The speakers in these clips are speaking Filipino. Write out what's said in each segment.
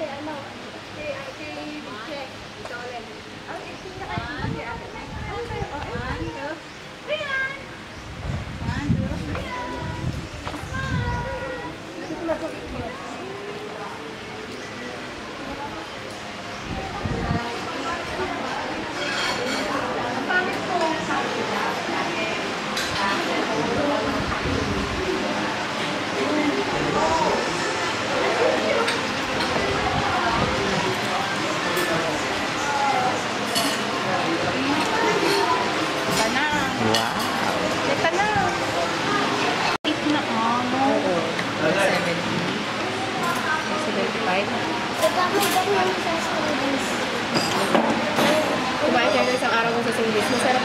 系啊，有啲唔多靓。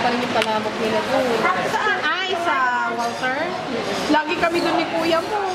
Pa rin yung palamok nila doon. Saan? Ay, sa Walter. Lagi kami doon ni kuya mo.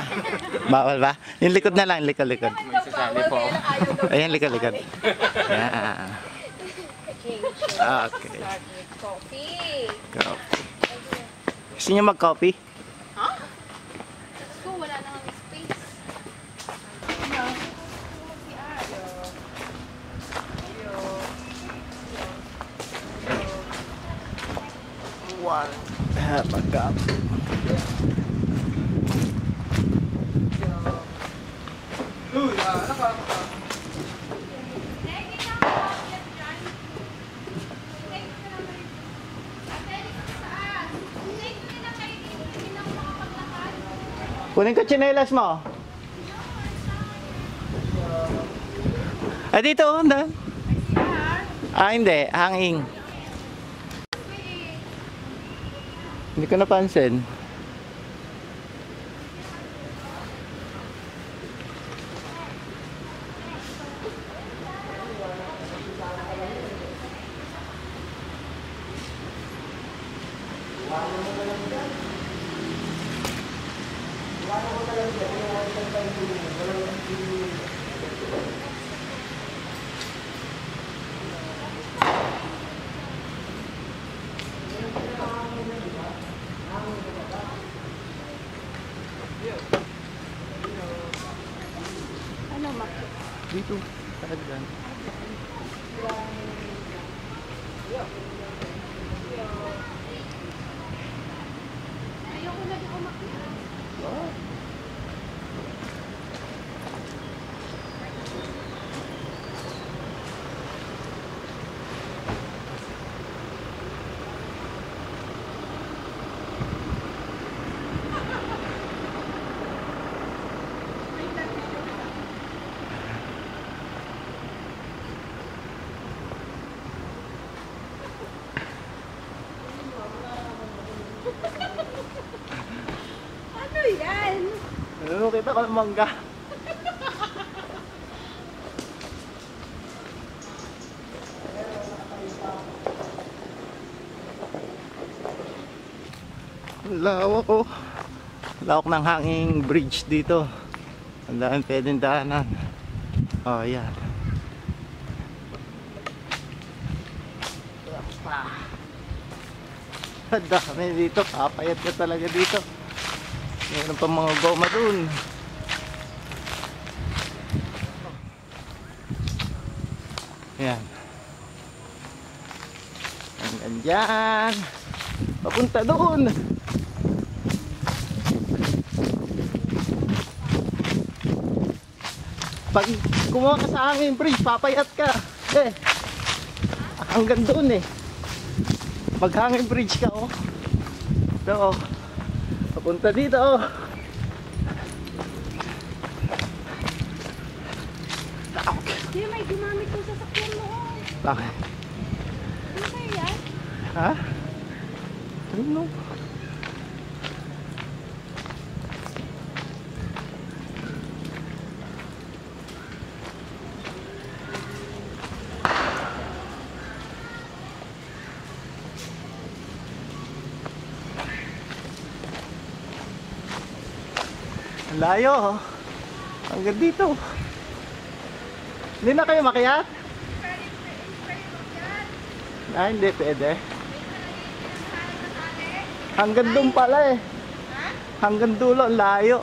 Ah, bawal ba? Yung likod na lang, likod, likod. Po. Ayan, likod, likod. Yan. Okay. Start with coffee. Coffee. Gusto niyo mag-coffee? Ha? Ko, wala na kami space. One. Have a cup. Kunin ko tsinelas mo. Ah, dito, onda. Ah, hindi. Hanging. Hindi ko napansin. maglalakad doon. Ano, kita ko ng mangga. Ang lawak ko. Lawak ng hanging bridge dito. Ang dami pwedeng daanan. Oh, yan. Ang dami dito. Kapayat ka talaga dito. Meron pa mga goma dun. Yan. Hanggang dyan. Papunta doon. Pag kumuha ka sa amin, bridge, papayat ka. Eh, hanggang doon eh. Pag hangin bridge ka, oh. Ito, oh. Papunta dito, oh. Hindi, may gumamit yung sasakyan mo. oh. Bakit? Ano kaya yan? Ha? Ano? Ang layo, oh. Hanggang dito. Hindi na kayo makiat? Ah, hindi pwede. Hanggang doon pala eh. Hanggang dulo, layo.